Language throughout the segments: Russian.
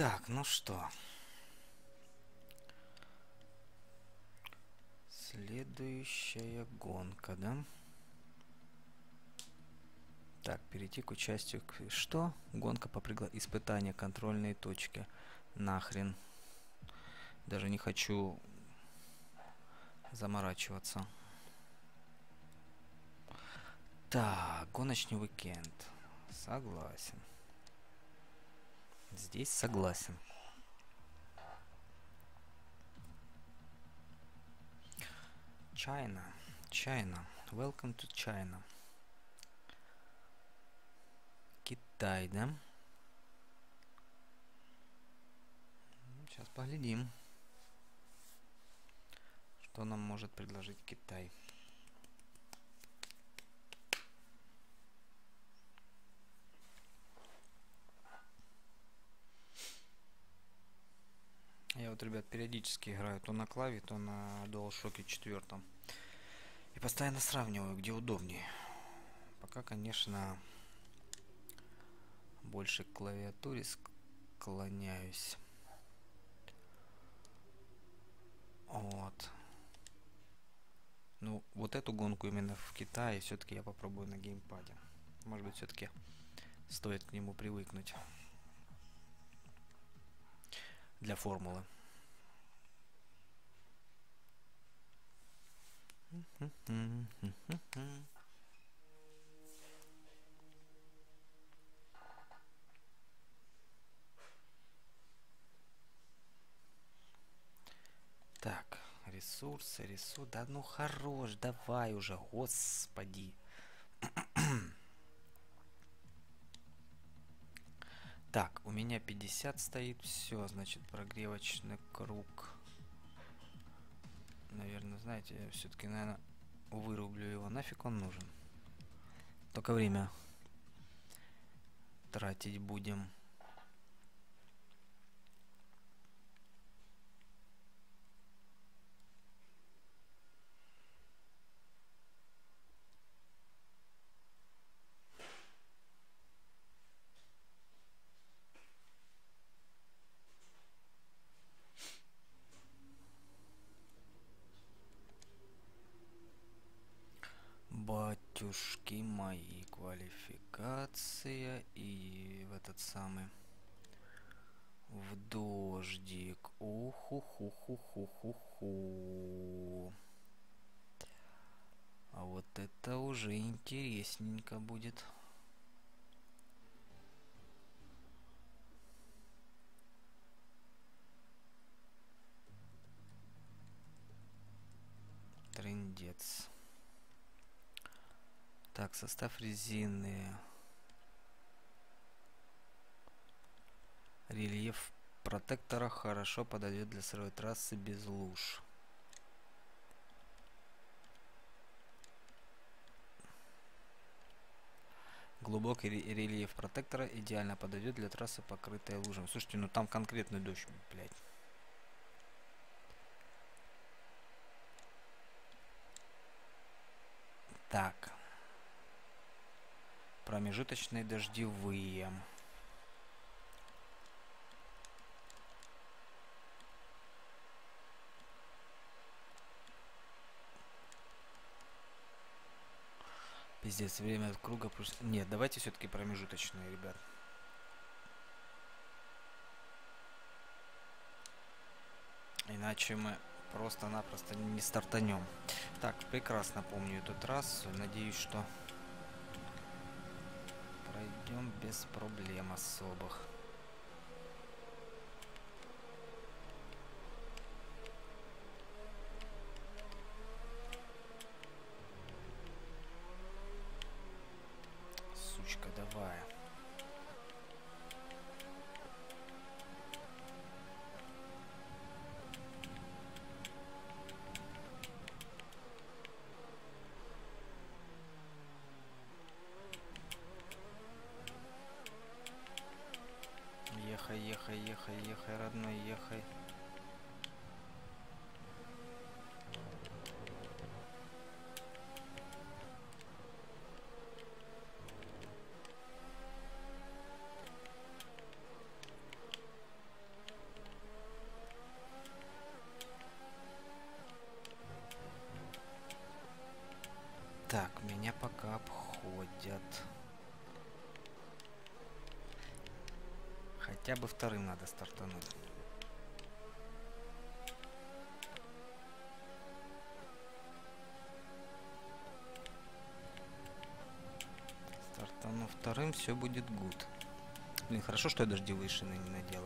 Так, ну что. Следующая гонка, да? Так, перейти к участию. Что? Гонка по пригла... испытания контрольной точки. Нахрен. Даже не хочу заморачиваться. Так, гоночный уикенд. Согласен. Здесь согласен. China. China. Welcome to China. Китай, да? Сейчас поглядим, что нам может предложить Китай. Вот, ребят, периодически играю то на клаве, то на DualShock 4. И постоянно сравниваю, где удобнее. Пока, конечно, больше к клавиатуре склоняюсь. Вот. Ну, вот эту гонку именно в Китае все-таки я попробую на геймпаде. Может быть, все-таки стоит к нему привыкнуть для формулы. Так, ресурсы, ресурсы. Да ну хорош, давай уже, господи. Так, у меня 50 стоит. Все, значит, прогревочный круг. Наверное, знаете, я все-таки, наверное, вырублю его. Нафиг он нужен? Только время тратить будем. Батюшки мои квалификация и в этот самый в дождик. Уху ху ху ху ху ху а вот это уже интересненько будет так, состав резины. Рельеф протектора хорошо подойдет для сырой трассы без луж. Глубокий рельеф протектора идеально подойдет для трассы, покрытой лужами. Слушайте, ну там конкретный дождь, блядь. Так промежуточные дождевые. Пиздец, время круга плюс... Нет, давайте все-таки промежуточные, ребят. Иначе мы просто-напросто не стартанем. Так, прекрасно помню эту трассу. Надеюсь, что пройдем без проблем особых. Хотя бы вторым надо стартануть. Стартану вторым, все будет гуд. Блин, хорошо, что я дождевые шины не надел,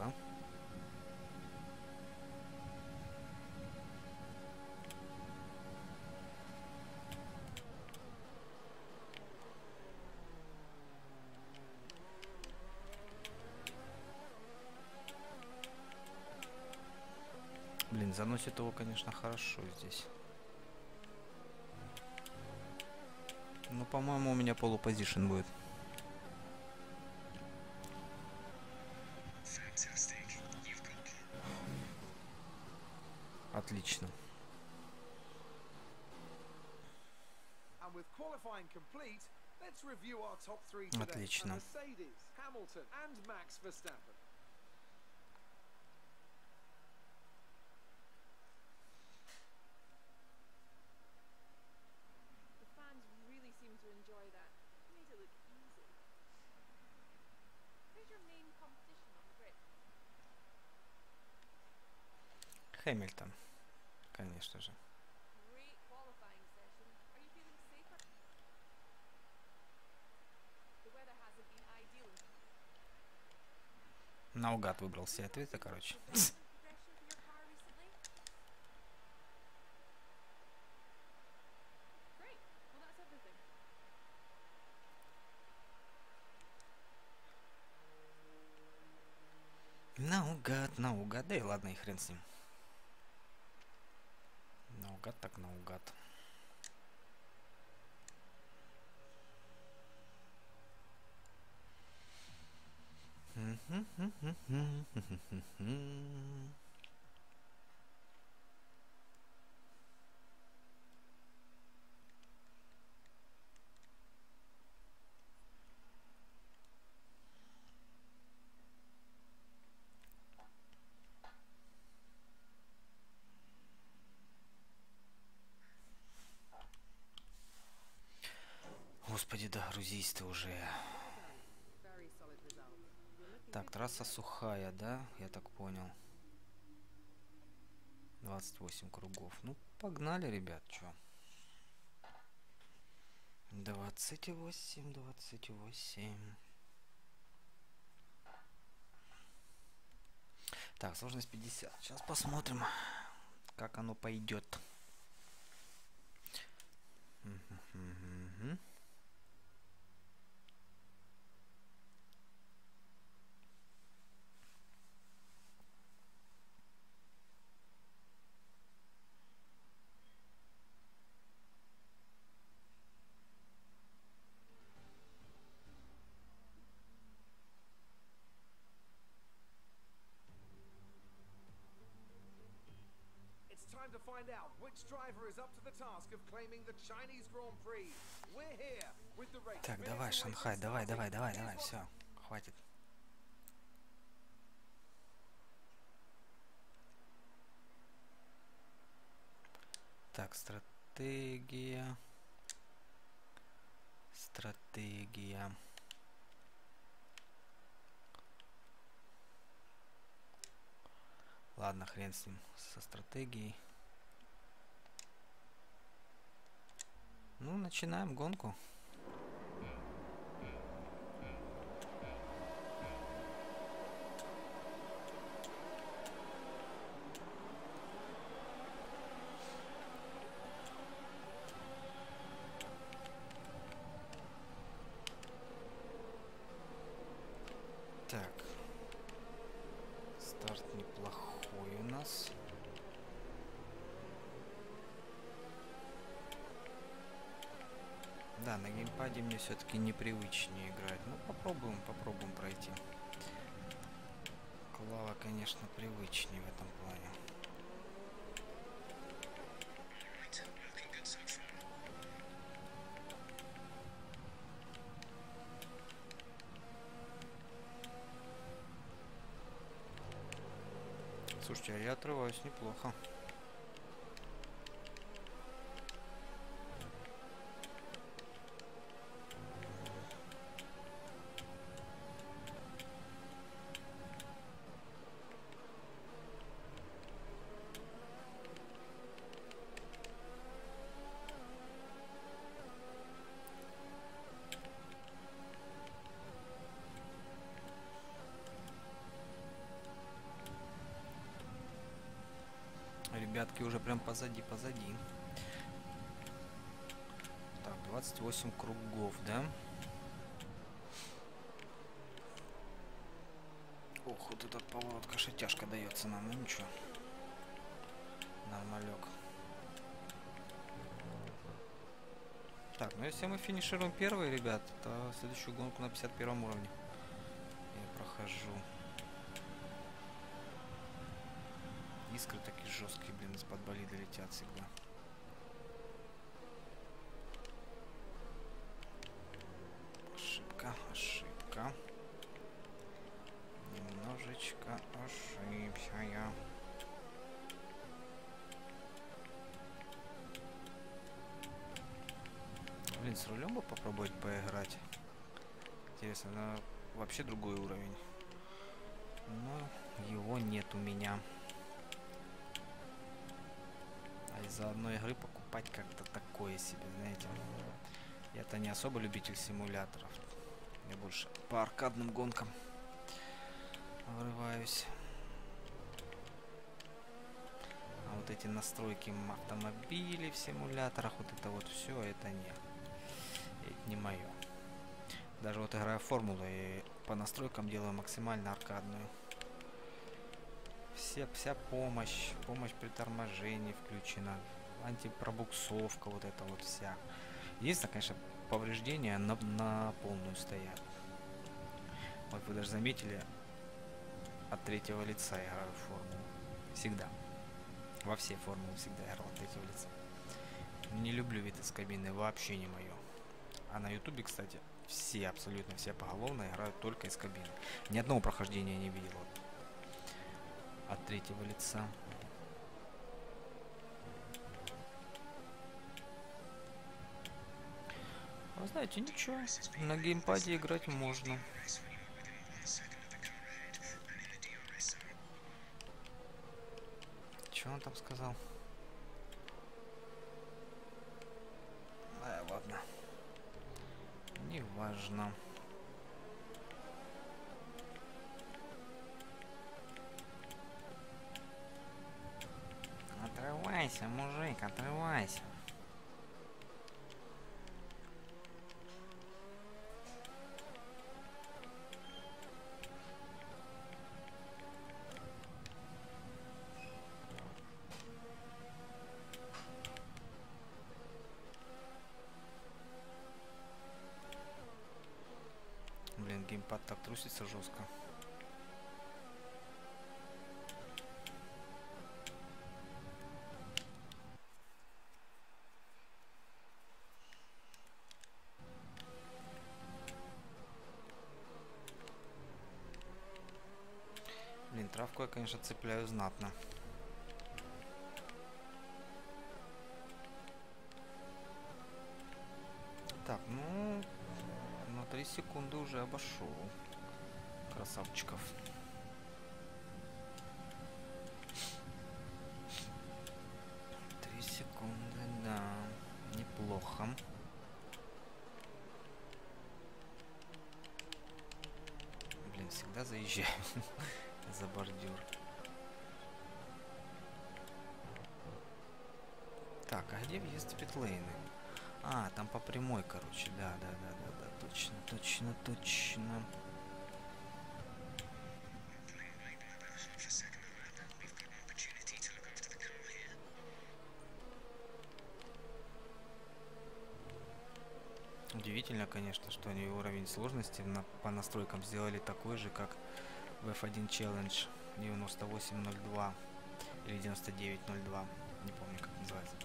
Блин, заносит его, конечно, хорошо здесь. Ну, по-моему, у меня полупозишн будет. Отлично. And hasn't been ideal. Наугад выбрал все ответы, короче. Наугад, наугад. Да и ладно, и хрен с ним. Наугад так наугад. Господи, ты уже. Так, трасса сухая, да? Я так понял. 28 кругов. Ну, погнали, ребят, чё? 28, 28. Так, сложность 50. Сейчас посмотрим, как оно пойдет. Так, давай, Шанхай, давай, давай, давай, давай, все, хватит. Так, стратегия. Стратегия. Ладно, хрен с ним, со стратегией. Ну, начинаем гонку. Отрываюсь неплохо. Ребятки уже прям позади, позади. Так, 28 кругов, да? Ох, вот этот поворот, конечно, тяжко дается нам, ну ничего. Нормалек. Так, ну если мы финишируем первый, ребят, то следующую гонку на 51 уровне я прохожу. Искры такие жесткие, блин, из-под болида летят всегда. Ошибка, ошибка. Немножечко ошибся я. Блин, с рулем бы попробовать поиграть. Интересно, на вообще другой уровень. А из-за одной игры покупать как-то такое себе, знаете. Я-то не особо любитель симуляторов. Я больше по аркадным гонкам врываюсь. А вот эти настройки автомобилей в симуляторах, вот это вот все, это не, это не мое. Даже вот играя формулу и по настройкам делаю максимально аркадную. Все, вся помощь, помощь при торможении включена, антипробуксовка вот это вот вся. Единственное, конечно, повреждения на, на полную стоят. Вот вы даже заметили, от третьего лица играю в формулу. Всегда. Во все формулы всегда играл от третьего лица. Не люблю вид из кабины, вообще не мое. А на ютубе, кстати, все, абсолютно все поголовно играют только из кабины. Ни одного прохождения не видел от третьего лица. Вы знаете, ничего, на геймпаде играть можно. Что он там сказал? А, ладно. Неважно. Отрывайся, мужик, отрывайся. Травку я, конечно, цепляю знатно. Так, ну, на 3 секунды уже обошел красавчиков. Три секунды, да, неплохо. Блин, всегда заезжаю где въезд в питлейны? А, там по прямой, короче, да, да, да, да, да, точно, точно, точно. Удивительно, конечно, что они уровень сложности на, по настройкам сделали такой же, как в F1 Challenge 9802 или 9902, не помню как называется.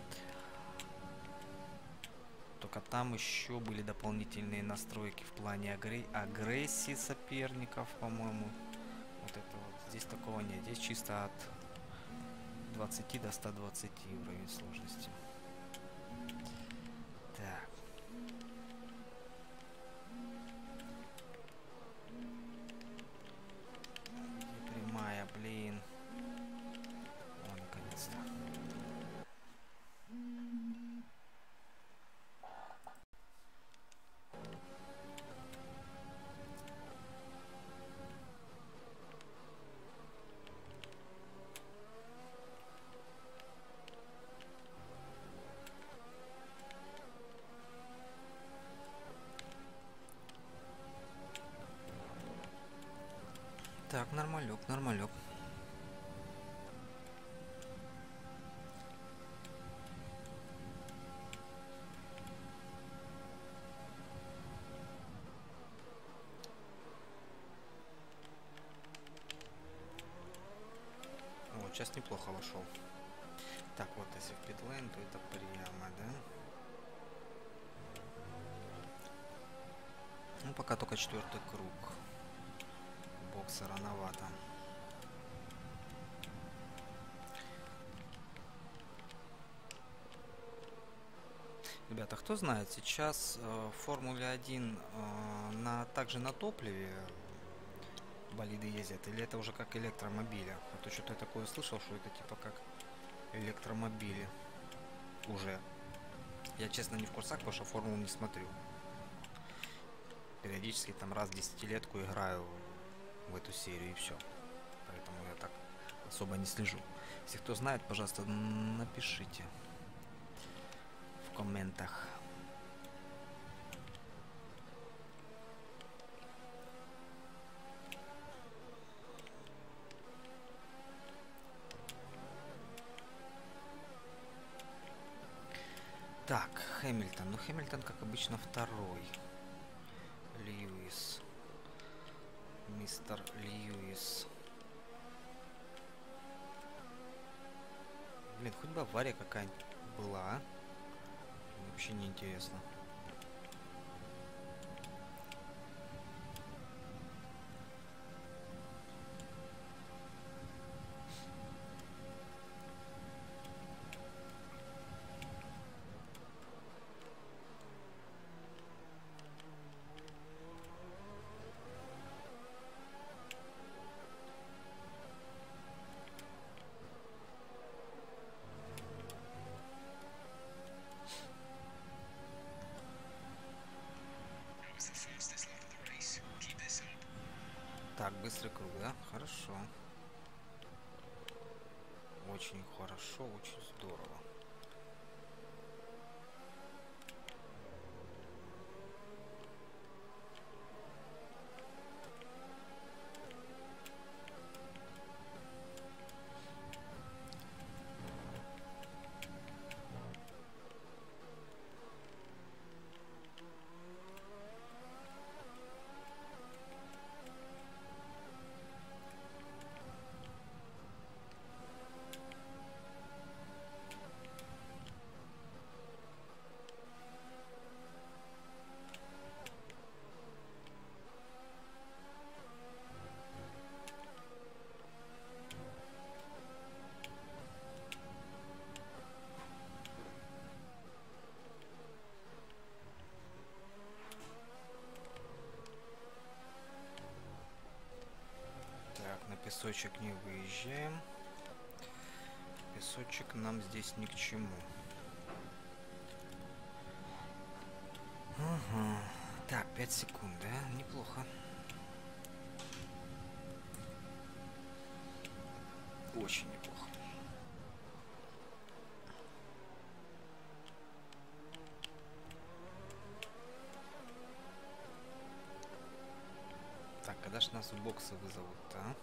Только там еще были дополнительные настройки в плане агре- агрессии соперников, по-моему. Вот это вот. Здесь такого нет. Здесь чисто от 20 до 120 уровень сложности. Так, нормалек, нормалек. Вот, сейчас неплохо вошел. Так, вот если в питлейн, то это прямо, да? Ну, пока только четвертый круг. Бокса рановато. Ребята, кто знает, сейчас э, в Формуле 1 э, на, также на топливе болиды ездят, или это уже как электромобили? А то что-то я такое слышал, что это типа как электромобили уже. Я, честно, не в курсах, потому что формулу не смотрю. Периодически там раз в десятилетку играю в эту серию и все. Поэтому я так особо не слежу. Если кто знает, пожалуйста, напишите в комментах. Так, Хэмилтон. Ну, Хэмилтон, как обычно, второй. Мистер Льюис. Блин, хоть бы авария какая-нибудь была, а? Вообще не интересно. Песочек не выезжаем. Песочек нам здесь ни к чему. Ага. Так, 5 секунд, да? Неплохо. Очень неплохо. Так, когда ж нас в боксы вызовут, а?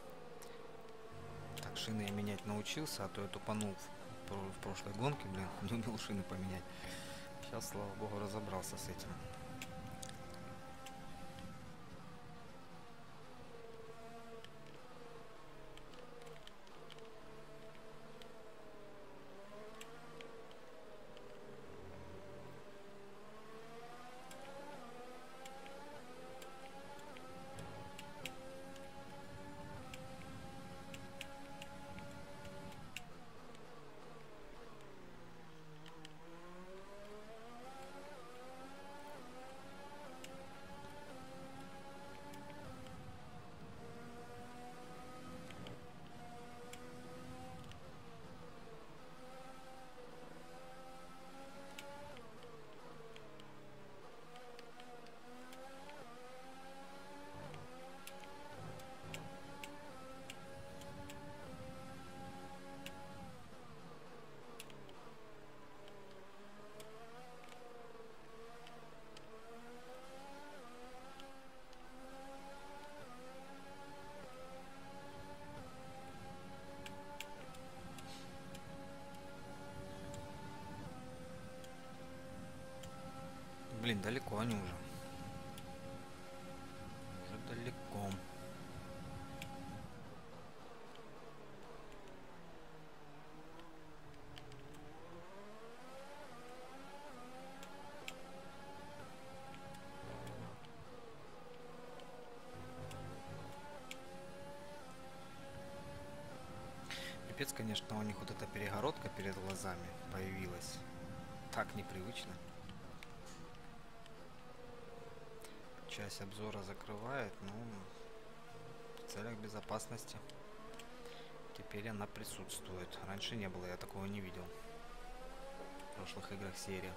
Так, шины я менять научился, а то я тупанул в, про- в прошлой гонке, блин, не умел шины поменять. Сейчас, слава богу, разобрался с этим. Конечно, у них вот эта перегородка перед глазами появилась. Так непривычно. Часть обзора закрывает, ну, в целях безопасности. Теперь она присутствует. Раньше не было, я такого не видел. В прошлых играх серии.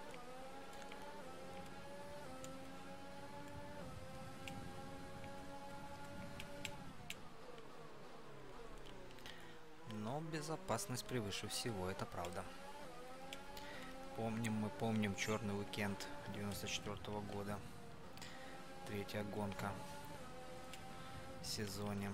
Безопасность превыше всего, это правда. Помним, мы помним черный уикенд 94 -го года. Третья гонка в сезоне.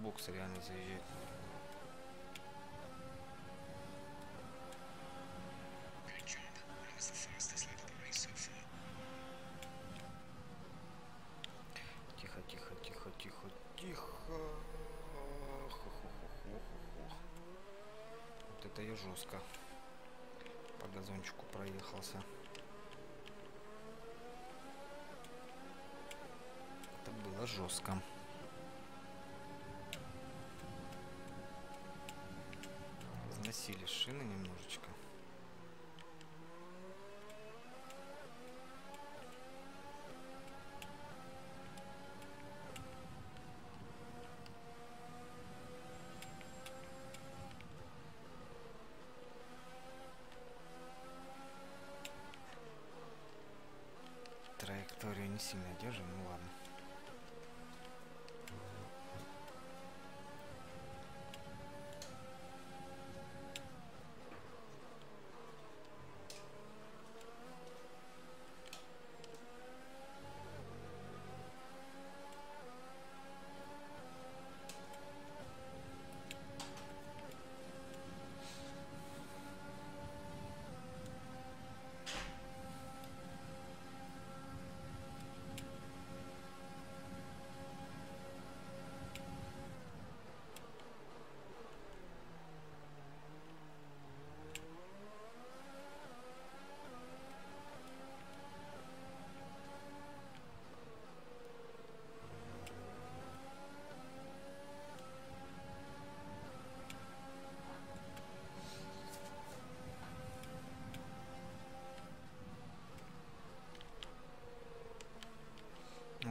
Бокс реально заезжать? Износили шины немножечко. Траекторию не сильно держим, ну ладно.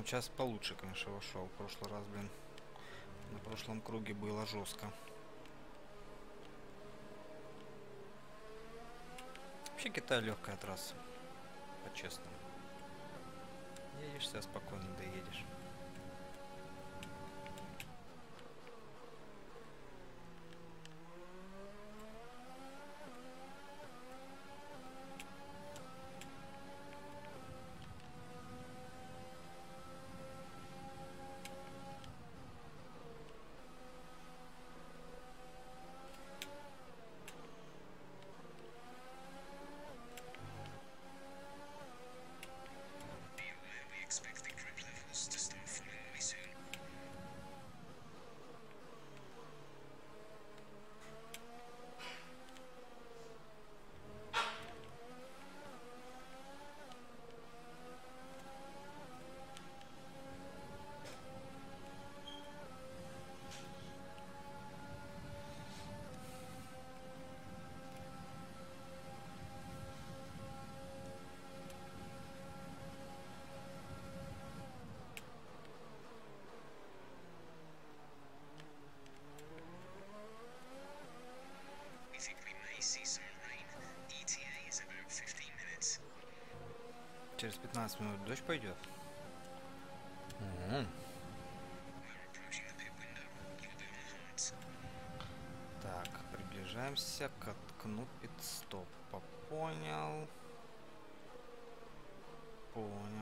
Сейчас получше, конечно, вошел. В прошлый раз, блин, на прошлом круге было жестко. Вообще Китай легкая трасса, по-честному. Едешь себя спокойно, доедешь. Через 15 минут дождь пойдет. Так, приближаемся к окну пидстопа. Понял. Понял.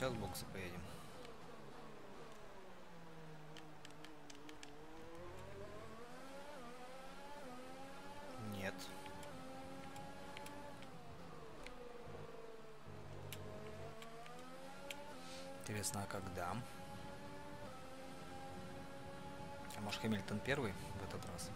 Сейчас в боксы поедем. Нет. Интересно, а когда? А может Хэмилтон первый в этот раз?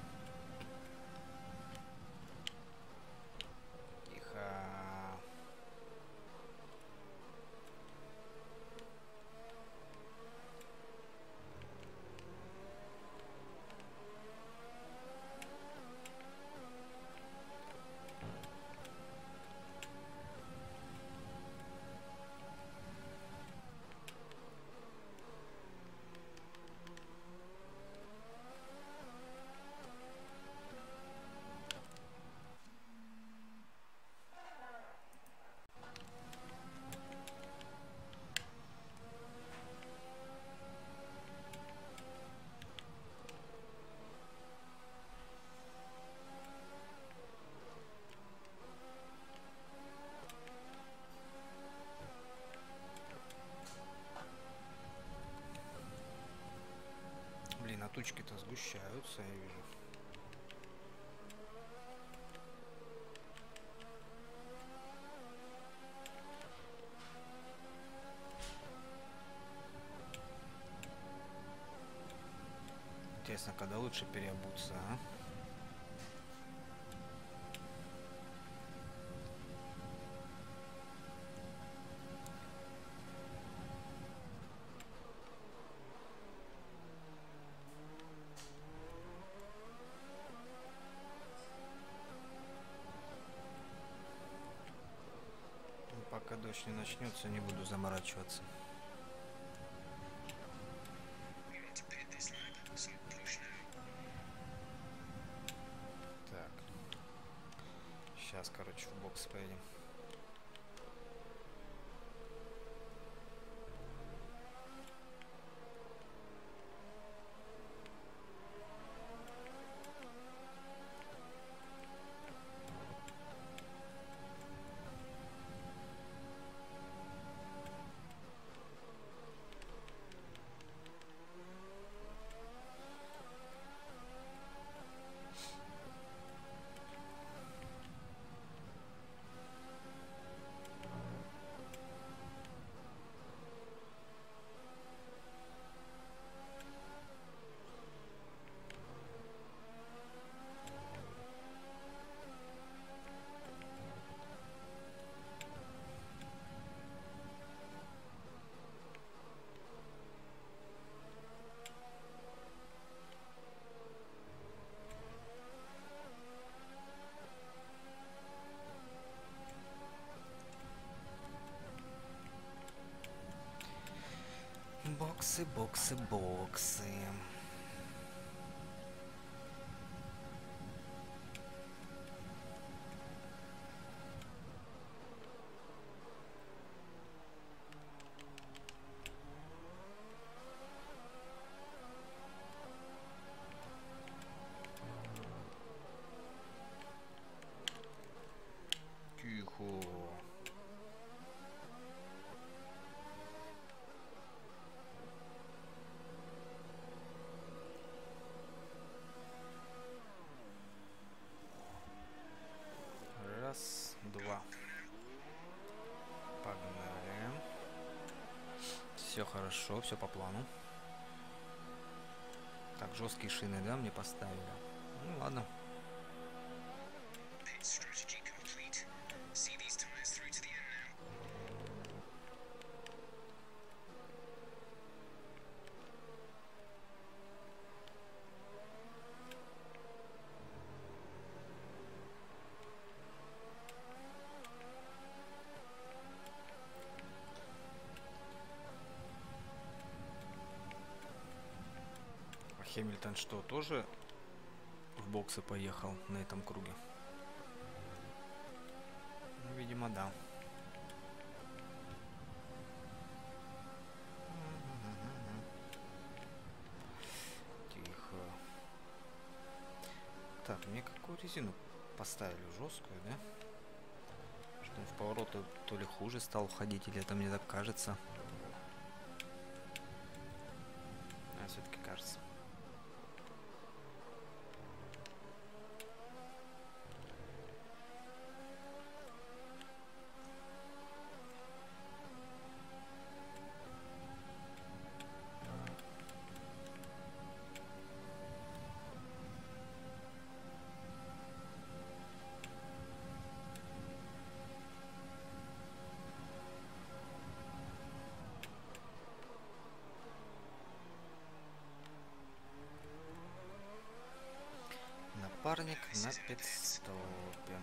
Блин, тучки-то сгущаются, я вижу. Интересно, когда лучше переобуться, а? Не начнется, не буду заморачиваться. Боксы, боксы, хорошо, все по плану. Так, жесткие шины, да, мне поставили? Ну ладно. Хэмилтон что, тоже в боксы поехал на этом круге? Ну, видимо, да. Тихо. Так, мне какую резину поставили? Жесткую, да? Что в повороты то ли хуже стал входить, или это мне так кажется. На пидстопе.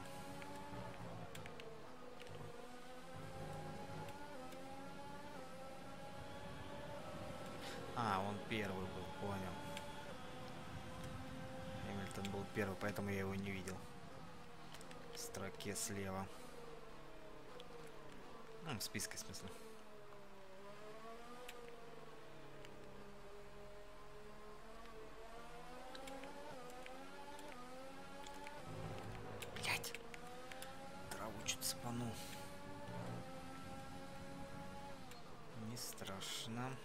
А, он первый был, понял. Хэмилтон был первый, поэтому я его не видел. В строке слева. Ну, в списке, в смысле. страшно.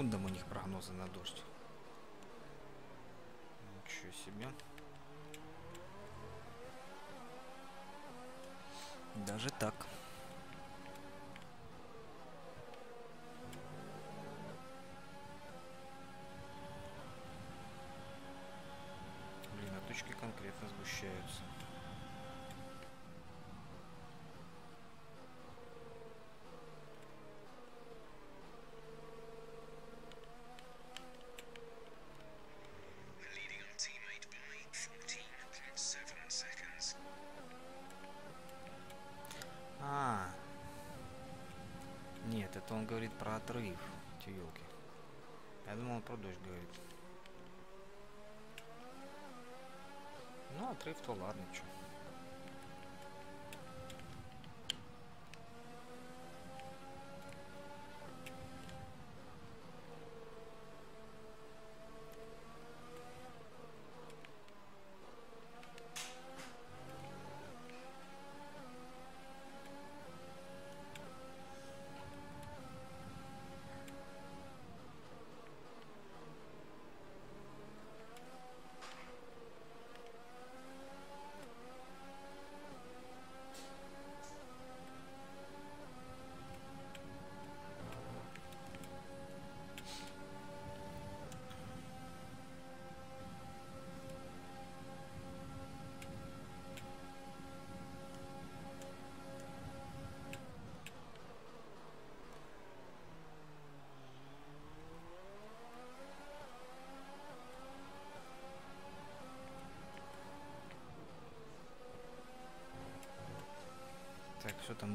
секундам у них прогнозы на дождь. Ничего себе. Даже так. Ну, отрыв, то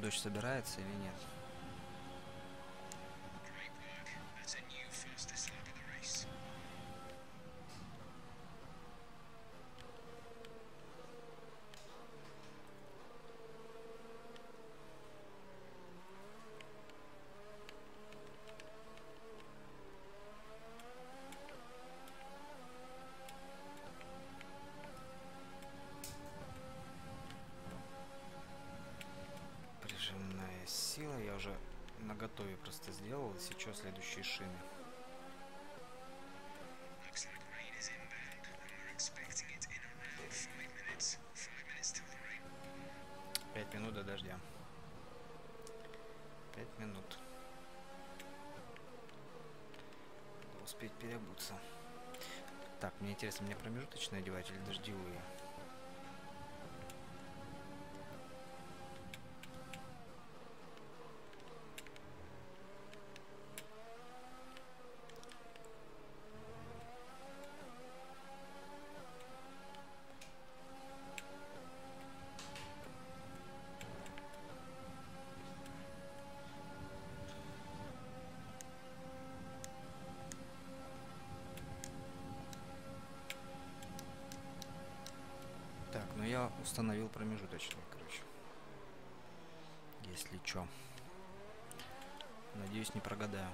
дождь собирается или нет. установил промежуточный, короче. Если чё. Надеюсь, не прогадаю.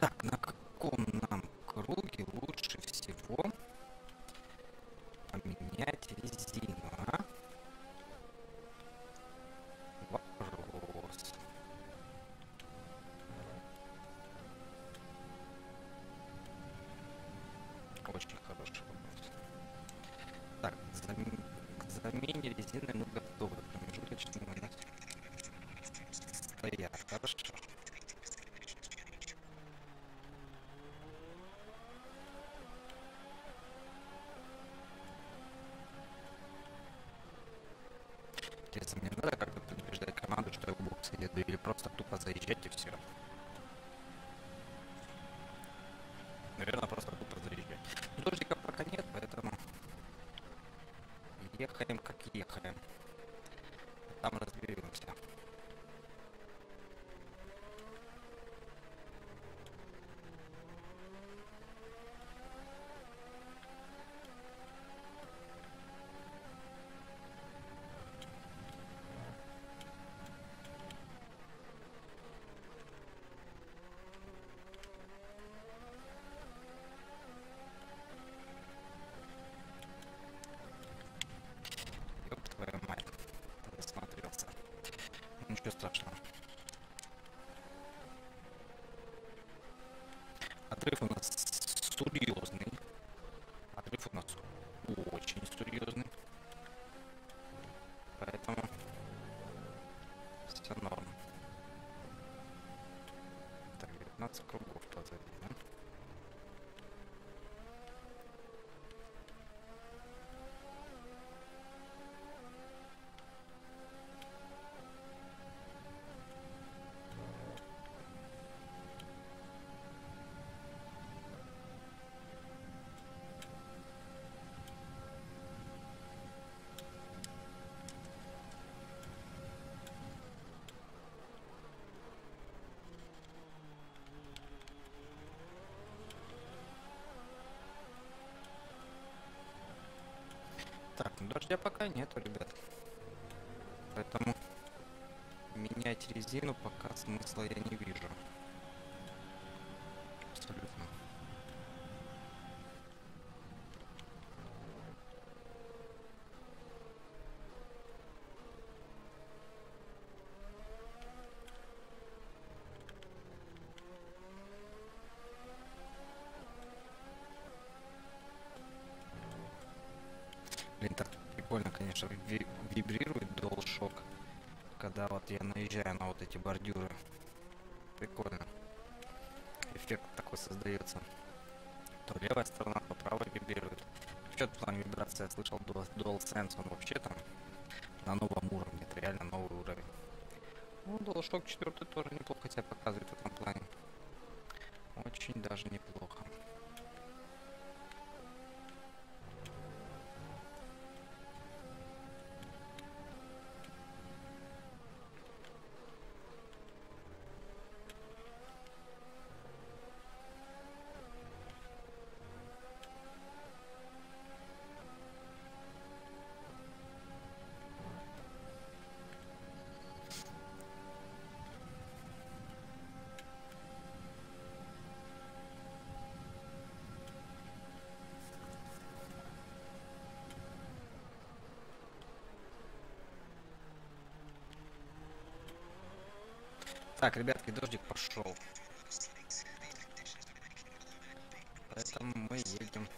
Так, на каком нам круге лучше всего поменять резину, а? Вопрос. Очень хороший вопрос. Так, к замене резины мы. просто тупо заезжать и все. Дождя пока нету, ребят. Поэтому менять резину пока смысла я не вижу. Эти бордюры. Прикольно. Эффект такой создается. То левая сторона, то правая вибрирует. В плане вибрации я слышал Dual- DualSense, он вообще там на новом уровне, это реально новый уровень. Ну, DualShock 4 тоже неплохо себя показывает в этом плане. Очень даже неплохо. Так, ребятки, дождик пошел. Поэтому мы едем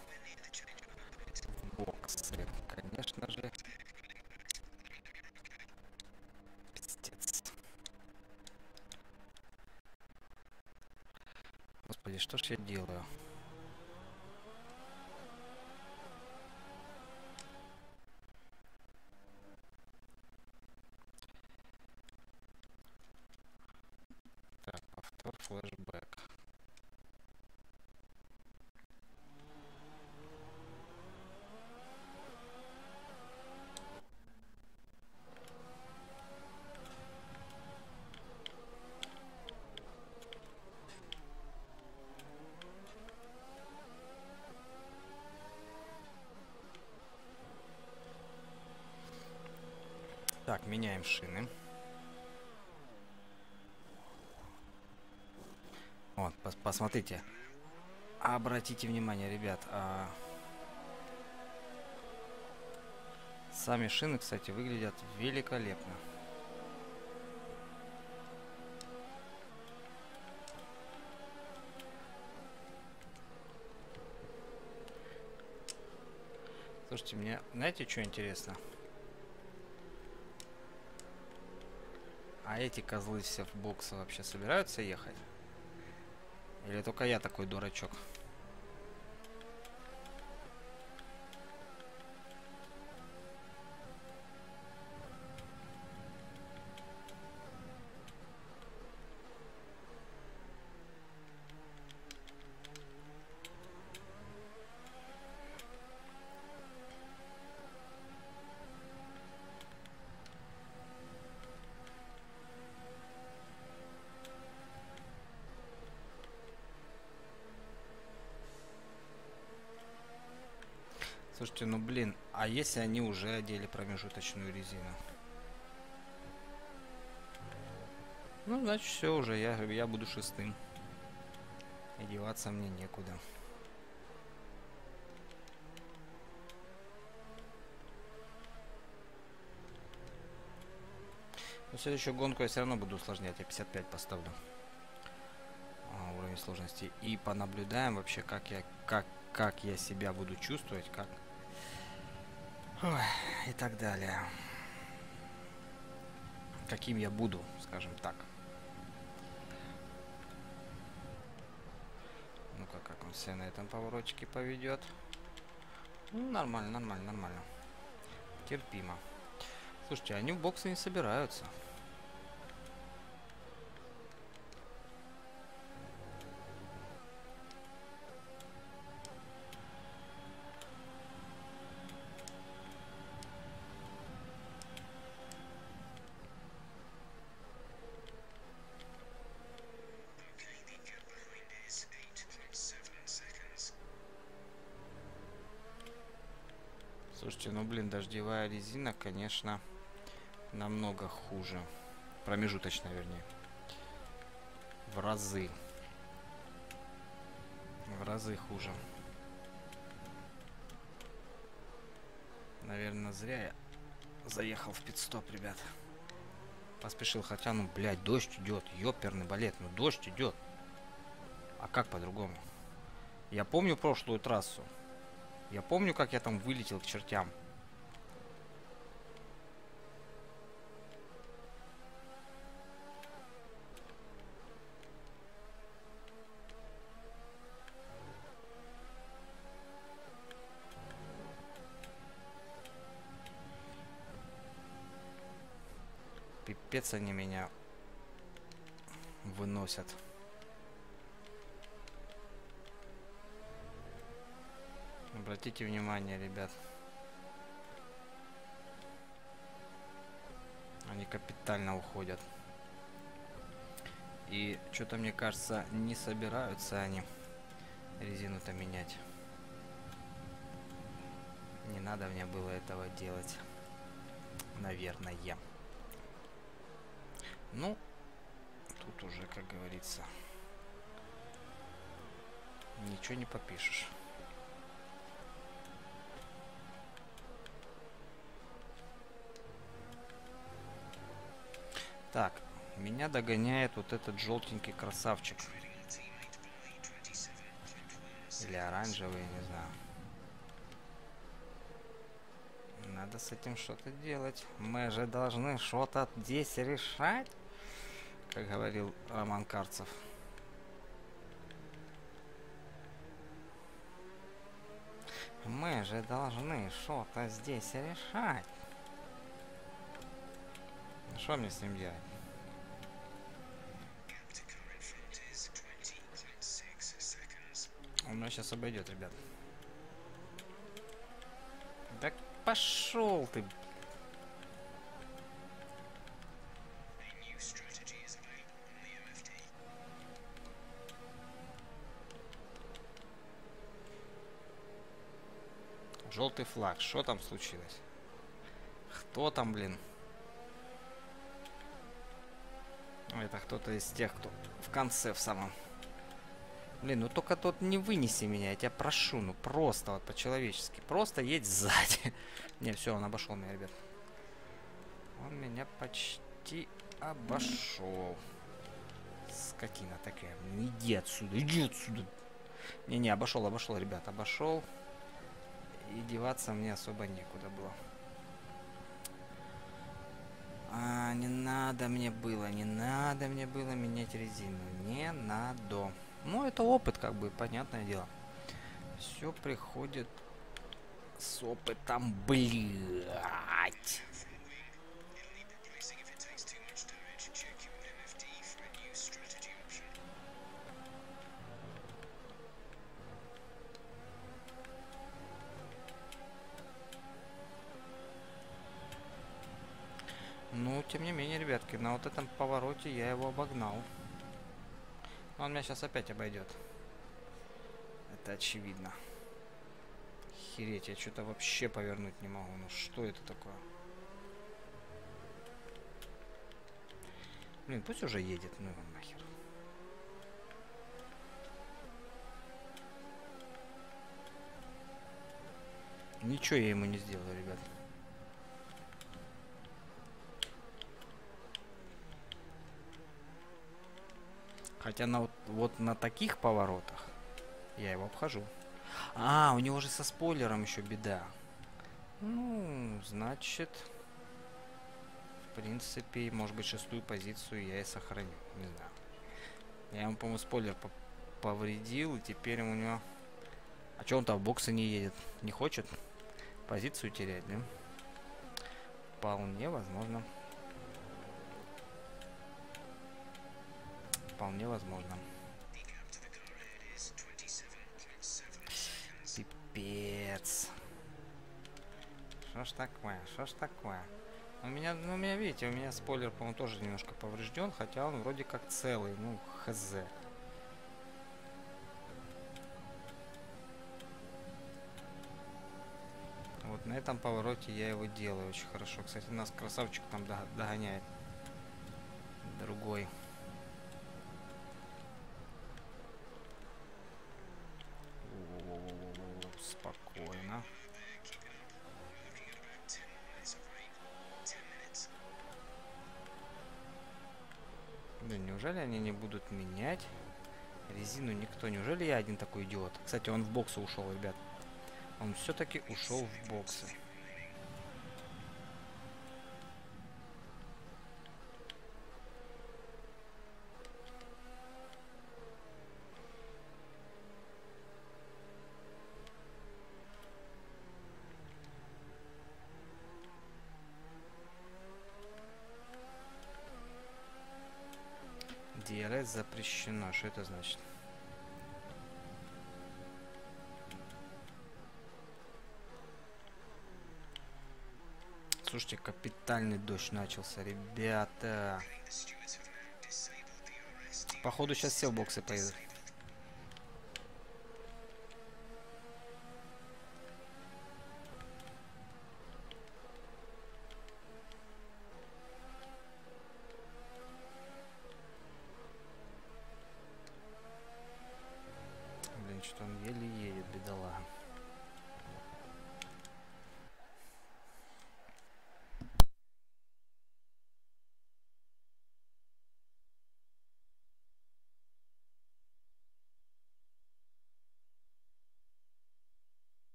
в боксы. Конечно же. Пиздец. Господи, что ж я делаю? Так, повтор флешбэк. Так, меняем шины. Вот, пос- посмотрите. Обратите внимание, ребят. а, Сами шины, кстати, выглядят великолепно. Слушайте, мне, знаете, что интересно? А эти козлы все в боксы вообще собираются ехать? Или только я такой дурачок? Если они уже одели промежуточную резину? Ну, значит, все уже, я, я буду шестым. И деваться мне некуда. Но следующую гонку я все равно буду усложнять, я 55 поставлю. А, уровень сложности. И понаблюдаем вообще, как я, как, как я себя буду чувствовать, как... И так далее. Каким я буду, скажем так. Ну-ка, как он себя на этом поворотчике поведет. Ну, нормально, нормально, нормально. Терпимо. Слушайте, они в боксы не собираются. Слушайте, ну блин, дождевая резина, конечно, намного хуже. Промежуточная, вернее. В разы. В разы хуже. Наверное, зря я заехал в пидстоп, ребят. Поспешил, хотя, ну, блядь, дождь идет. Ёперный балет, ну дождь идет. А как по-другому? Я помню прошлую трассу. Я помню, как я там вылетел к чертям. Пипец они меня выносят. Обратите внимание, ребят. Они капитально уходят. И что-то мне кажется, не собираются они резину-то менять. Не надо мне было этого делать. Наверное. Ну, тут уже, как говорится, ничего не попишешь. Так, меня догоняет вот этот желтенький красавчик. Или оранжевый, не знаю. Надо с этим что-то делать. Мы же должны что-то здесь решать, как говорил Роман Карцев. Мы же должны что-то здесь решать. Что мне с ним делать? Gap to car in front is 20.6 seconds. Он меня сейчас обойдет, ребят. Так пошел ты. Желтый флаг. Что там случилось? Кто там, блин? Ну, Это кто-то из тех, кто в конце в самом. Блин, ну только тот не вынеси меня, я тебя прошу, ну просто вот по-человечески. Просто едь сзади. Не, все, он обошел меня, ребят. Он меня почти обошел. Скотина такая. Ну иди отсюда, иди отсюда. Не-не, обошел, обошел, ребят, обошел. И деваться мне особо некуда было. А, не надо мне было, не надо мне было менять резину. Не надо. Ну, это опыт, как бы, понятное дело. Все приходит с опытом, блядь. Ну, тем не менее, ребятки, на вот этом повороте я его обогнал. Но он меня сейчас опять обойдет. Это очевидно. Охереть, я что-то вообще повернуть не могу. Ну что это такое? Блин, пусть уже едет, ну его нахер. Ничего я ему не сделаю, ребят. Хотя на вот, вот на таких поворотах я его обхожу. А, у него же со спойлером еще беда. Ну, значит, в принципе, может быть, шестую позицию я и сохраню. Не знаю. Я ему, по-моему, спойлер по- повредил, и теперь у него... А че он там в боксы не едет? Не хочет позицию терять, да? Вполне возможно. 27.7 seconds. Пипец. Что ж такое? Что ж такое? У меня, ну, у меня, видите, у меня спойлер, по-моему, тоже немножко поврежден, хотя он вроде как целый, ну, хз. Вот На этом повороте я его делаю очень хорошо. Кстати, нас красавчик там дог- догоняет. Другой. Спокойно. Блин, неужели они не будут менять резину никто? Неужели я один такой идиот? Кстати, он в боксы ушел, ребят. Он все-таки ушел в боксы. Запрещено. Что это значит? Слушайте, капитальный дождь начался, ребята. Походу сейчас все в боксы поедут.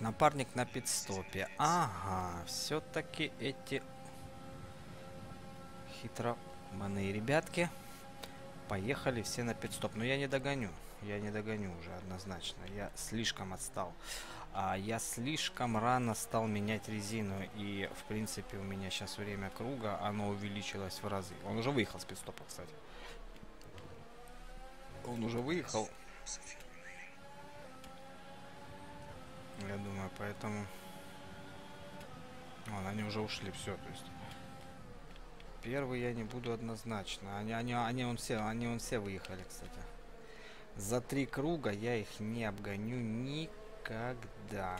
Напарник на пидстопе. Ага, все-таки эти хитроманы ребятки поехали все на пидстоп. Но я не догоню. Я не догоню уже однозначно. Я слишком отстал. А я слишком рано стал менять резину. И, в принципе, у меня сейчас время круга, оно увеличилось в разы. Он уже выехал с пидстопа, кстати. Он уже выехал. Я думаю, поэтому... Вон, они уже ушли, все, то есть... Первый я не буду однозначно. Они, они, они, он все, они он все выехали, кстати. За три круга я их не обгоню никогда.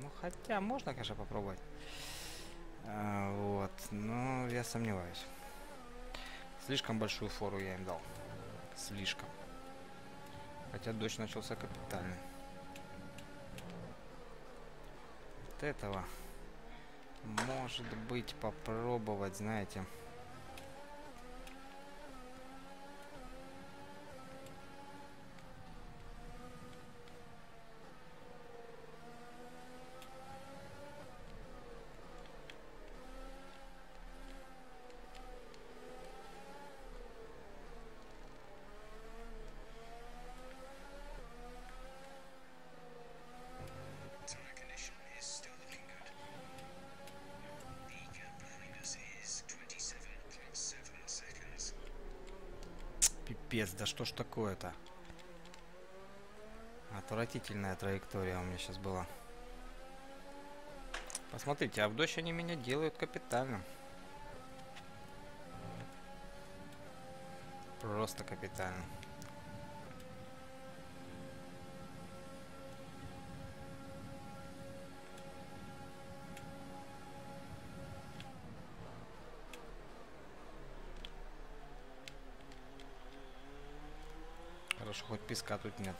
Ну, хотя, можно, конечно, попробовать. А, вот, но я сомневаюсь. Слишком большую фору я им дал. Слишком. Хотя дождь начался капитальный. Этого может быть попробовать, знаете. Ж такое-то? Отвратительная траектория у меня сейчас была. Посмотрите, а в дождь они меня делают капитально. Просто капитально. Хоть песка тут нет.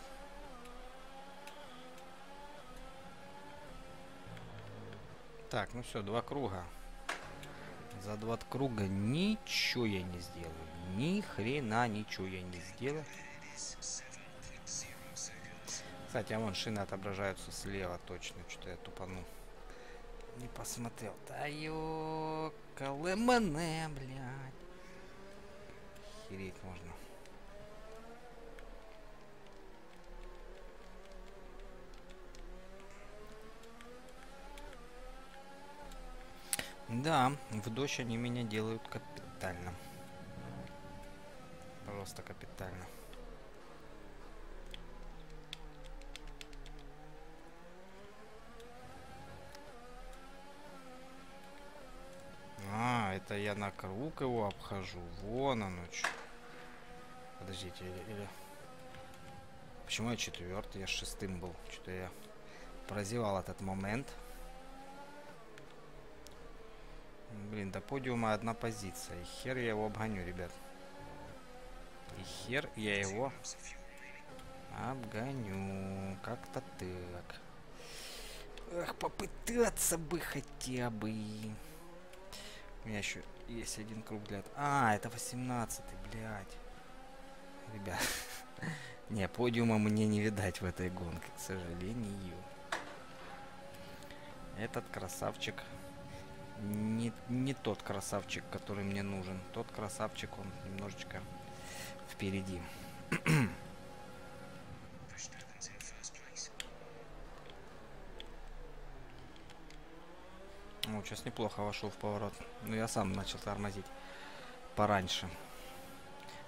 Так, ну все, два круга. За два круга ничего я не сделаю. Ни хрена ничего я не сделаю. Кстати, а вон шины отображаются слева точно. Что-то я тупанул. Не посмотрел. Да ё, колымане, блядь. Хереть можно. Да, в дождь они меня делают капитально. Просто капитально. А, это я на круг его обхожу. Вон оно что. Подождите, или, или... Почему я четвертый? Я шестым был. Что-то я прозевал этот момент. Блин, до подиума одна позиция. И хер я его обгоню, ребят. И хер я его обгоню. Как-то так. Эх, попытаться бы хотя бы. У меня еще есть один круг для... А, это 18 блядь. Ребят. Не, подиума мне не видать в этой гонке, к сожалению. Этот красавчик не, не тот красавчик, который мне нужен. Тот красавчик, он немножечко впереди. Ну, сейчас неплохо вошел в поворот. Но я сам начал тормозить пораньше.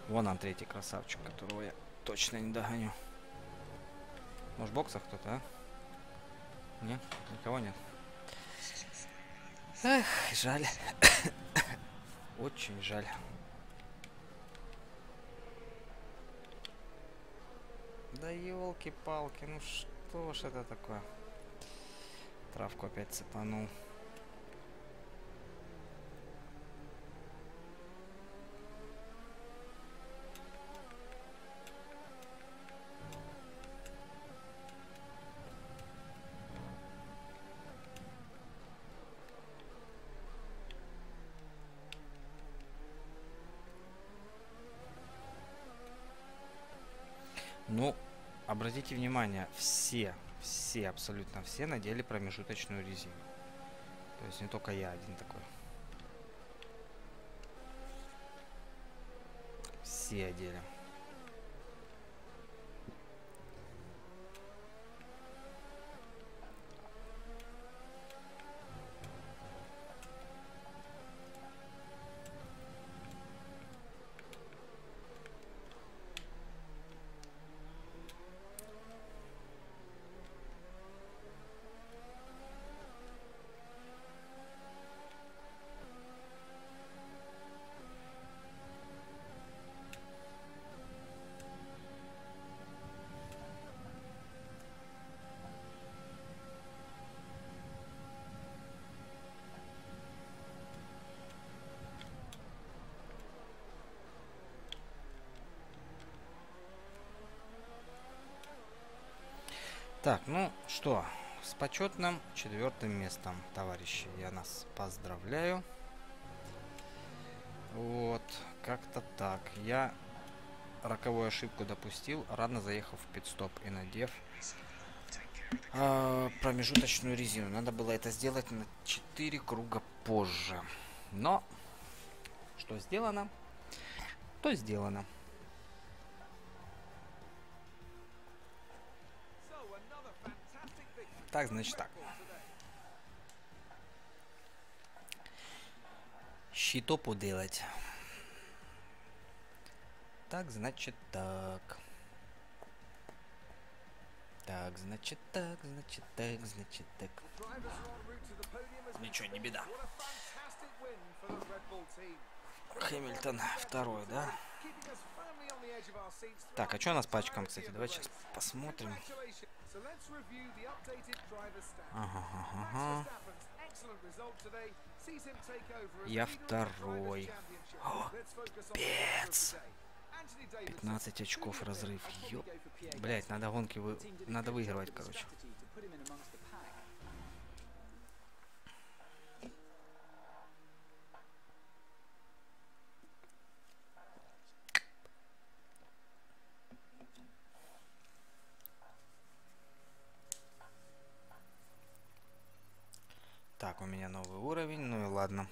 Вон он третий красавчик, которого я точно не догоню. Может, в боксах кто-то, а? Нет? Никого нет? Эх, жаль. Очень жаль. Да елки-палки, ну что ж это такое? Травку опять цепанул. Ну, обратите внимание, все, все, абсолютно все надели промежуточную резину. То есть не только я один такой. Все одели. Так, ну что, с почетным четвертым местом, товарищи, я нас поздравляю. Вот, как-то так. Я роковую ошибку допустил, рано заехав в пидстоп и надев а, промежуточную резину. Надо было это сделать на 4 круга позже. Но, что сделано, то сделано. Так, значит так. Щитопу делать. Так, значит так. Так, значит так, значит так, значит так. Ничего, не беда. Хэмилтон второй, да? Так, а что у нас по очкам, кстати? Давайте сейчас посмотрим. Ага, ага, ага. Я второй. Championship. Let's focus on the Пец. driver of the day. Anthony Davidson. 15 очков разрыв. Ёп. Блять, надо гонки вы... Надо выигрывать, короче. Так, у меня новый уровень, ну и ладно.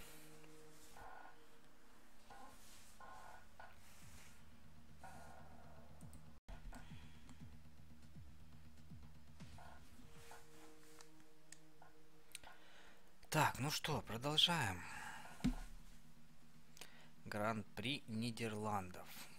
Так, ну что, продолжаем. Гран-при Нидерландов.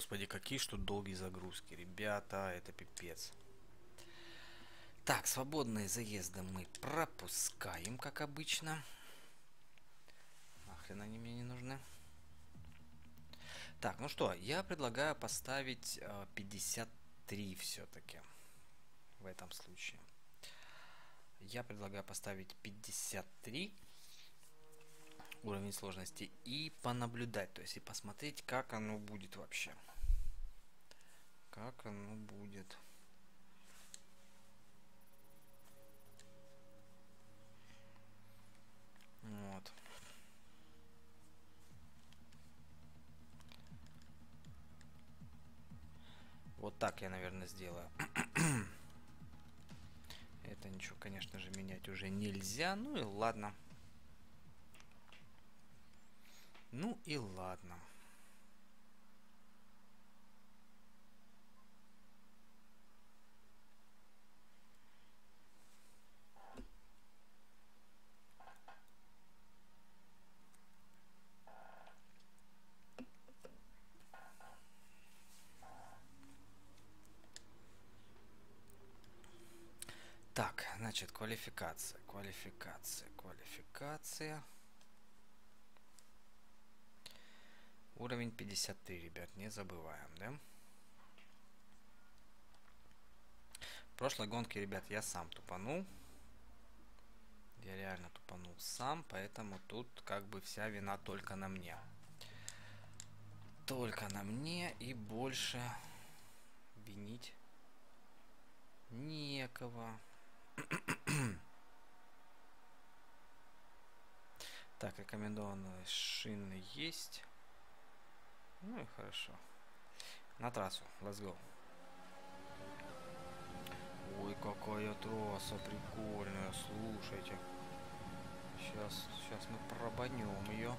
Господи, какие тут долгие загрузки. Ребята, это пипец. Так, свободные заезды мы пропускаем, как обычно. Нахрен они мне не нужны. Так, ну что, я предлагаю поставить э, 53 все-таки в этом случае. Я предлагаю поставить 53 уровень сложности и понаблюдать, то есть и посмотреть, как оно будет вообще. Как оно будет. Вот. Вот так я, наверное, сделаю. Это ничего, конечно же, менять уже нельзя. Ну и ладно. Ну и ладно. Так, значит, квалификация, квалификация, квалификация. Уровень 53, ребят, не забываем, да? В прошлой гонке, ребят, я сам тупанул. Я реально тупанул сам, поэтому тут как бы вся вина только на мне. Только на мне и больше винить некого. Так, рекомендованные шины есть. Ну и хорошо. На трассу. Let's go. Ой, какая трасса прикольная. Слушайте. Сейчас, сейчас мы пробанем ее.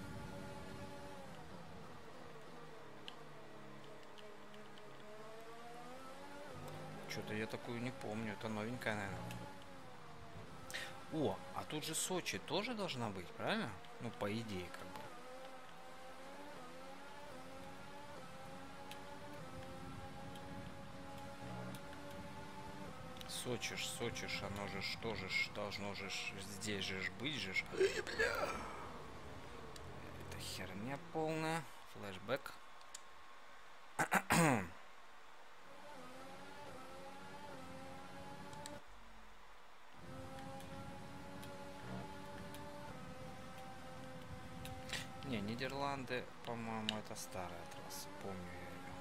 Что-то я такую не помню. Это новенькая, наверное. О, а тут же Сочи тоже должна быть, правильно? Ну, по идее, как бы. Сочи ж, Сочи ж, оно же ж тоже должно же здесь же быть же. Эй, бля! Это херня полная. Флэшбэк. Нидерланды, по-моему, это старая трасса. Помню я ее.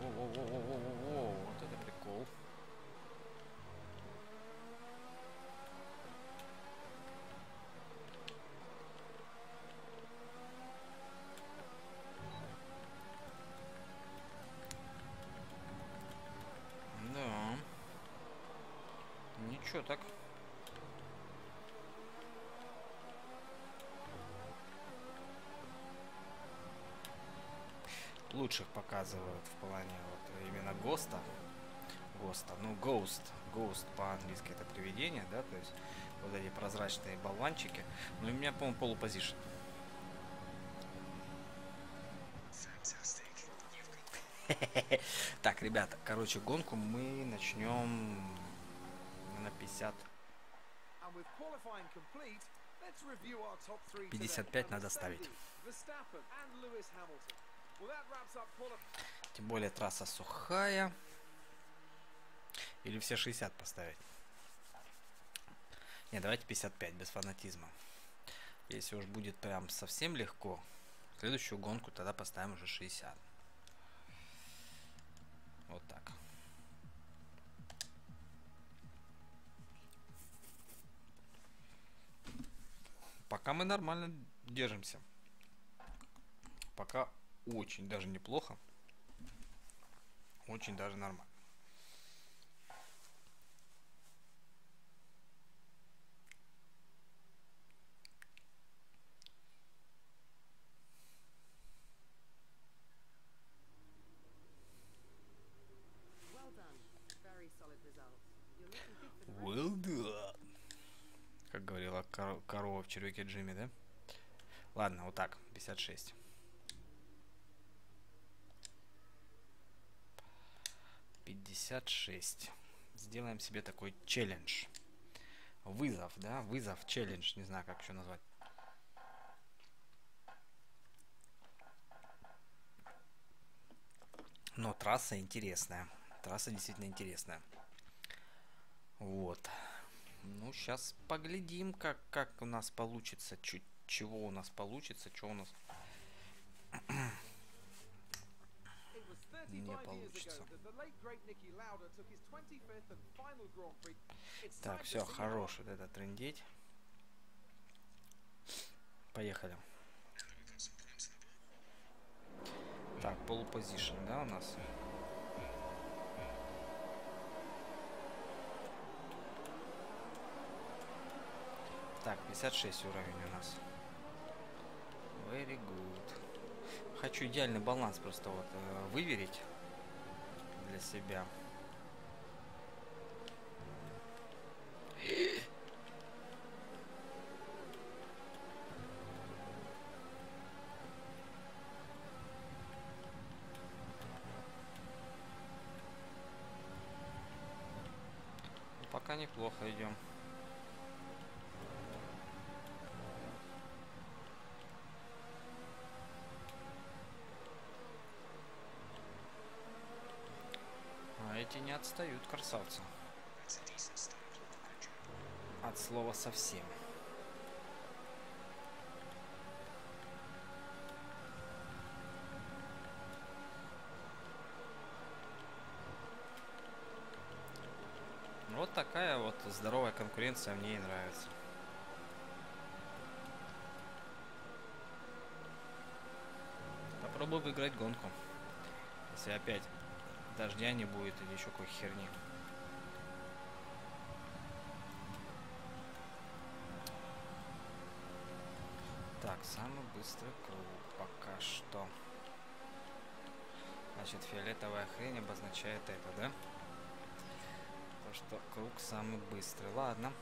Во-во-во-во-во-во, показывают в плане вот именно ГОСТа. ГОСТа, ну Ghost, Ghost по-английски это привидение, да, то есть вот эти прозрачные болванчики. Ну у меня, по-моему, полупозишн. Так, ребята, короче, гонку мы начнем на 50. And with qualifying complete, let's review our top three 55 today. надо ставить. Тем более трасса сухая. Или все 60 поставить. Не, давайте 55, без фанатизма. Если уж будет прям совсем легко, следующую гонку тогда поставим уже 60. Вот так. Пока мы нормально держимся. Пока очень даже неплохо. Очень даже нормально. Well done. Как говорила коро- корова в червяке Джимми, да? Ладно, вот так, 56. Пятьдесят шесть. Сделаем себе такой челлендж. Вызов, да? Вызов, челлендж, не знаю, как еще назвать. Но трасса интересная. Трасса действительно интересная. Вот. Ну, сейчас поглядим, как, как у нас получится, чуть чего у нас получится, что у нас... Prix. It's Так, все, хорош вот это трендеть. Поехали. Так, полупозишн, да, у нас? Так, 56 уровень у нас. Very good. Хочу идеальный баланс просто вот э, выверить для себя. Пока неплохо идем. А эти не отстают, красавцы. От слова совсем. Вот такая вот здоровая конкуренция мне и нравится. Попробую выиграть гонку. Если опять дождя не будет или еще какой херни. Так, самый быстрый круг пока что. Значит, фиолетовая хрень обозначает это, да? То, что круг самый быстрый. Ладно.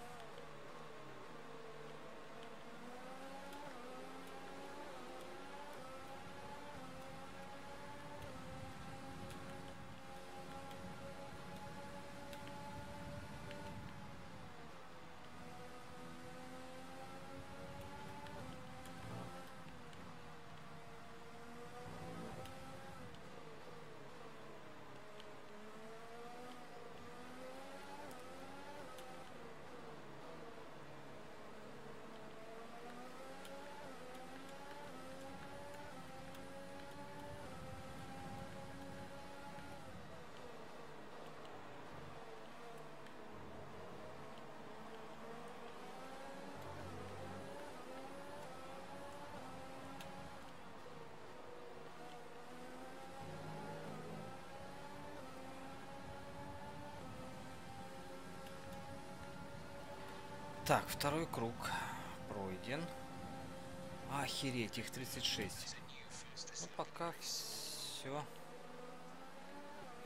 Так, второй круг пройден. Охереть, их 36. Ну, пока все.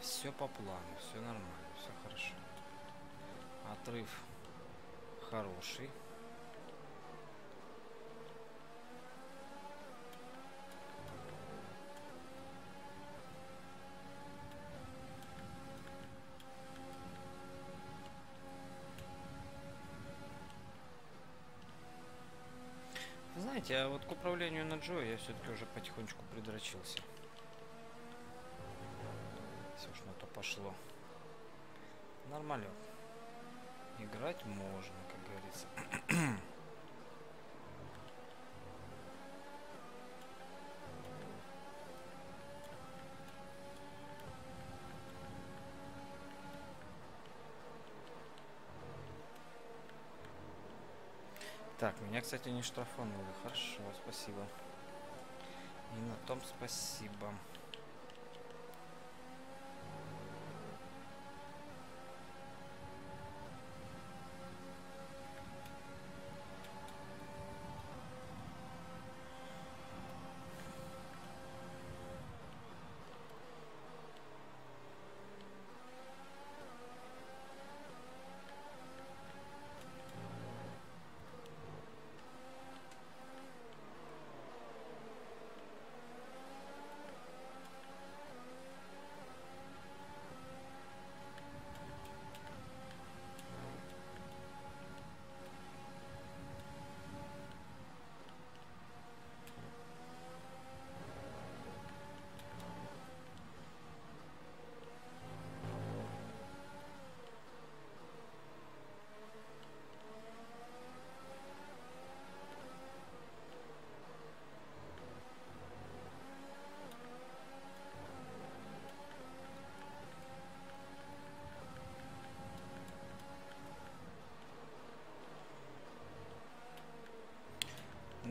Все по плану, все нормально, все хорошо. Отрыв хороший. Знаете, а вот к управлению на Джо я все-таки уже потихонечку придрочился. Все ж на то пошло. Нормально. Играть можно, как говорится. Так, меня, кстати, не штрафанули. Хорошо, спасибо. И на том спасибо.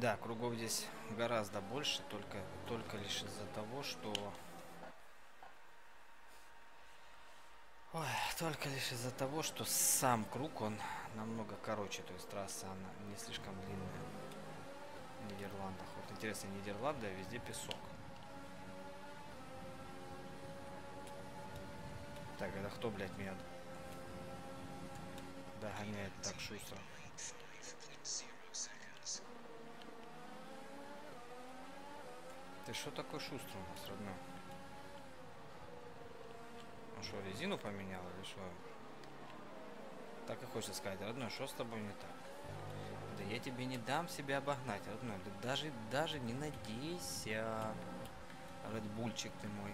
Да, кругов здесь гораздо больше, только, только лишь из-за того, что... Ой, только лишь из-за того, что сам круг, он намного короче, то есть трасса, она не слишком длинная в Нидерландах. Вот интересно, Нидерланды, а везде песок. Так, это кто, блядь, меня догоняет так шустро? 5.0 seconds. Ты что такой шустрый у нас, родной? Ну что, резину поменял или что? Так и хочется сказать, родной, что с тобой не так? Да я тебе не дам себя обогнать, родной. Да даже, даже не надейся. Редбульчик ты мой,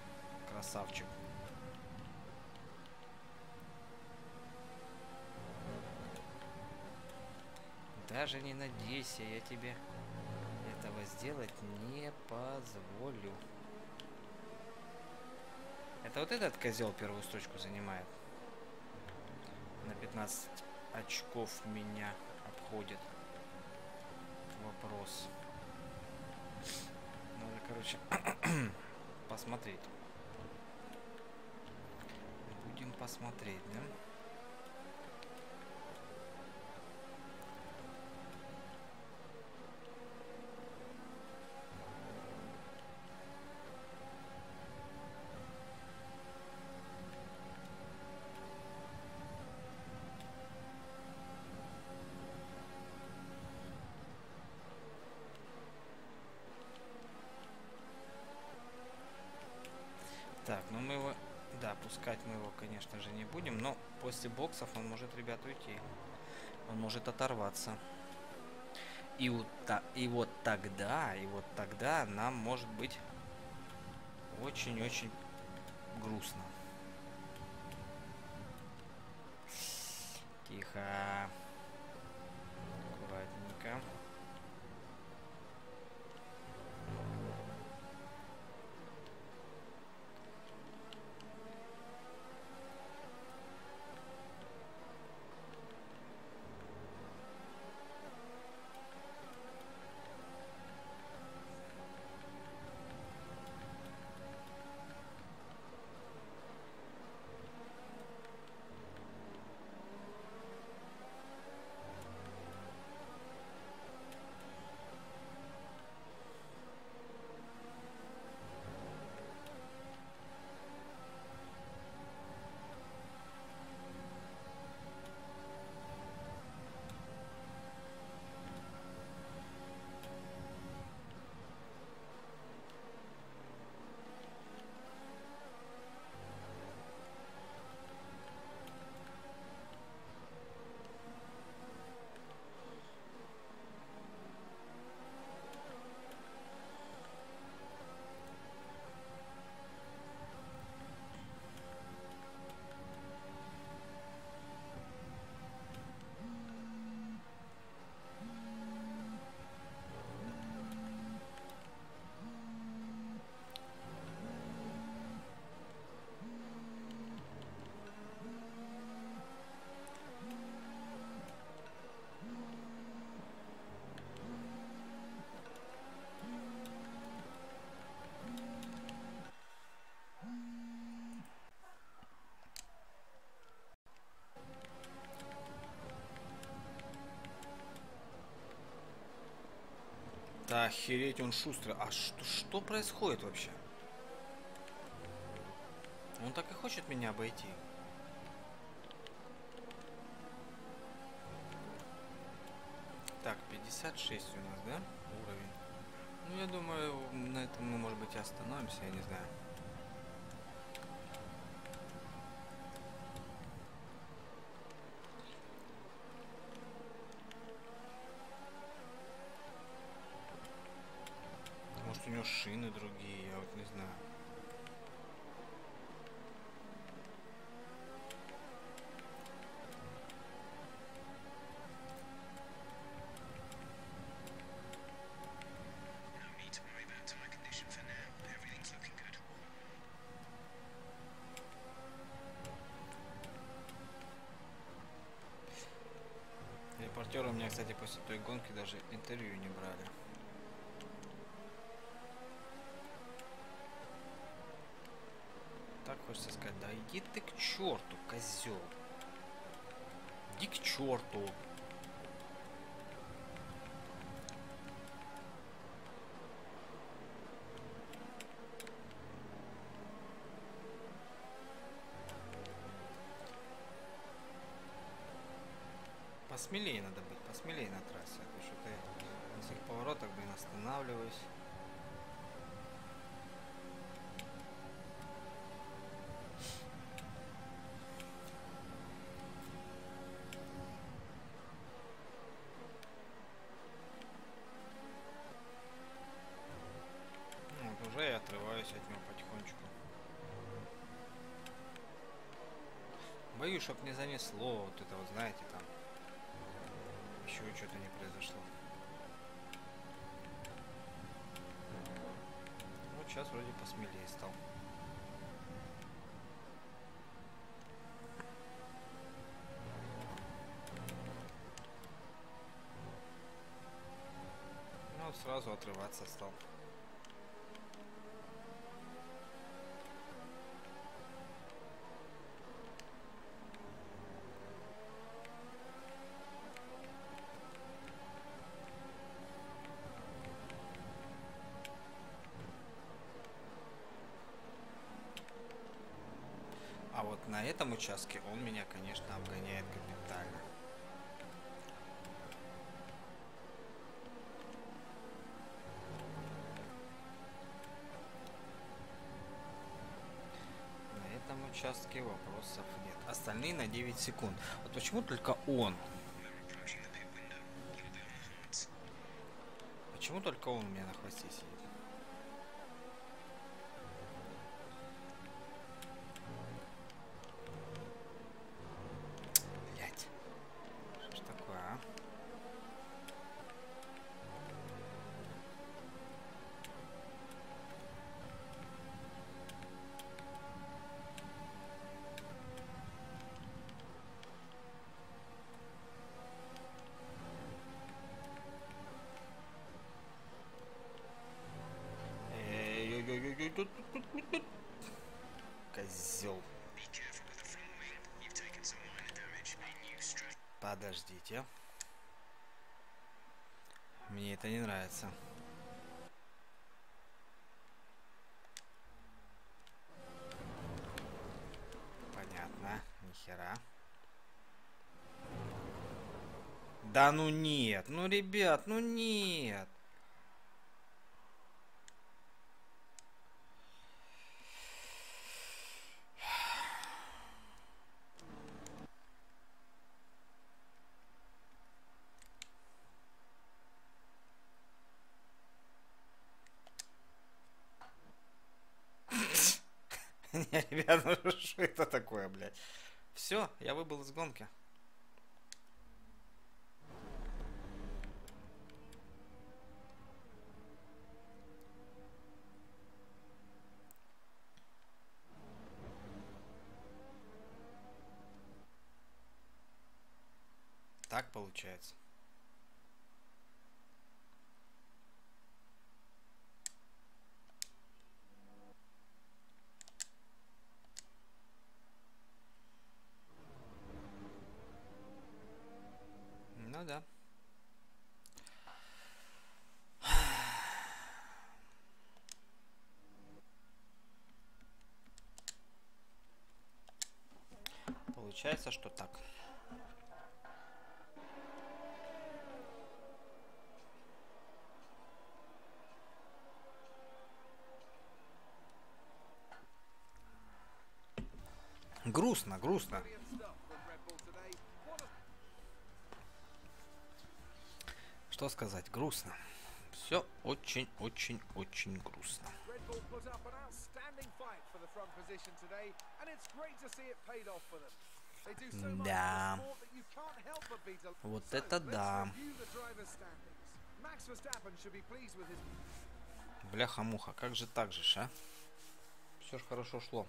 красавчик. Даже не надейся, я тебе сделать не позволю. Это вот этот козел первую строчку занимает. На 15 очков меня обходит. Вопрос. Надо, короче, посмотреть. Будем посмотреть, да? 12 боксов он может, ребят, уйти. Он может оторваться. И вот, и вот тогда, и вот тогда нам может быть очень-очень грустно. Тихо. Охереть, он шустрый. А что, что происходит вообще? Он так и хочет меня обойти. Так, 56 у нас, да? Уровень. Ну, я думаю, на этом мы, может быть, остановимся, я не знаю. Looking good. Репортеры у меня, кстати, после той гонки даже интервью не брали. Так хочется сказать, да иди ты к черту, козел. Иди к черту. Сразу отрываться стал. А вот на этом участке он меня, конечно, обгоняет капитально. На этом участке вопросов нет. Остальные на 9 секунд. Вот почему только он? Почему только он у меня на хвосте сидит? Strat. Подождите. Мне это не нравится. Понятно. Нихера. Да ну нет. Ну, ребят, ну нет. Не, ребят, ну что это такое, блядь? Все, я выбыл из гонки. Так получается. Ну да. Получается, что так. Грустно, грустно. Что сказать, грустно. Все очень-очень-очень грустно. Put up an outstanding fight for the front position today, and it's great to see it paid off for them. Да. Вот это да. Бляха-муха, как же так же, а? Все ж хорошо шло.